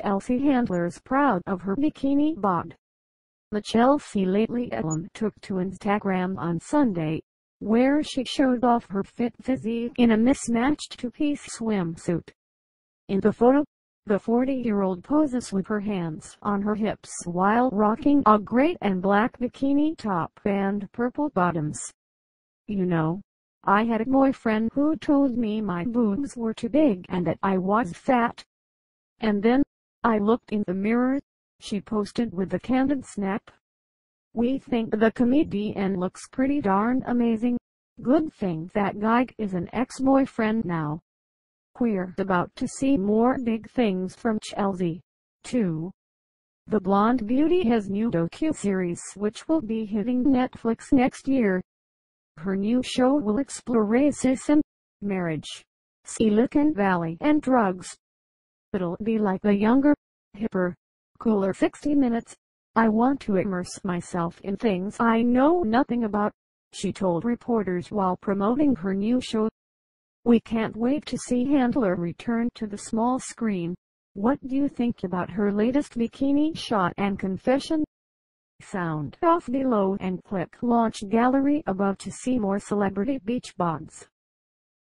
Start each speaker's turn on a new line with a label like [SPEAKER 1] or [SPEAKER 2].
[SPEAKER 1] Chelsea Handler's proud of her bikini bod. The Chelsea Lately alum took to Instagram on Sunday, where she showed off her fit physique in a mismatched two-piece swimsuit. In the photo, the 40-year-old poses with her hands on her hips while rocking a gray and black bikini top and purple bottoms. You know, I had a boyfriend who told me my boobs were too big and that I was fat. And then, I looked in the mirror, she posted with a candid snap. We think the comedian looks pretty darn amazing. Good thing that guy is an ex-boyfriend now. We're about to see more big things from Chelsea, too. The Blonde Beauty has new docu-series which will be hitting Netflix next year. Her new show will explore racism, marriage, Silicon Valley and drugs. It'll be like the younger, hipper, cooler 60 Minutes. I want to immerse myself in things I know nothing about, she told reporters while promoting her new show. We can't wait to see Handler return to the small screen. What do you think about her latest bikini shot and confession? Sound off below and click launch gallery above to see more celebrity beach bods.